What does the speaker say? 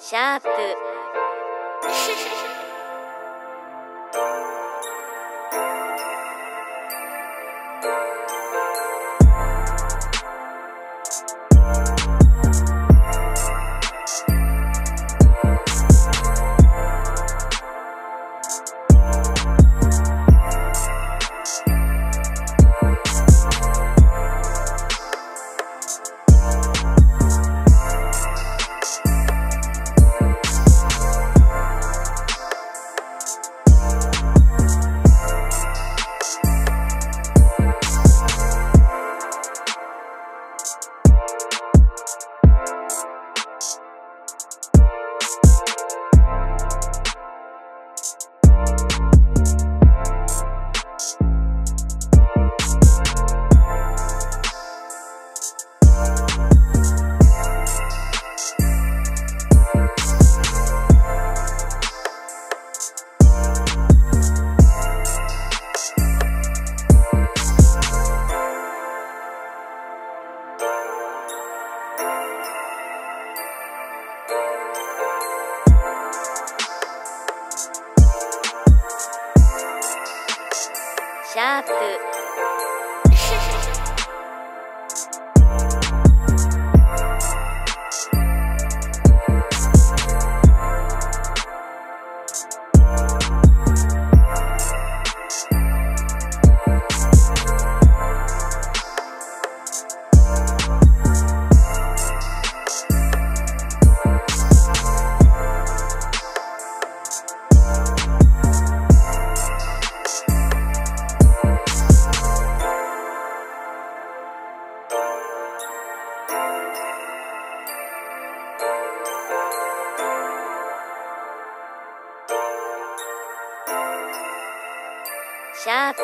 シャープ。シャープ。シャープ。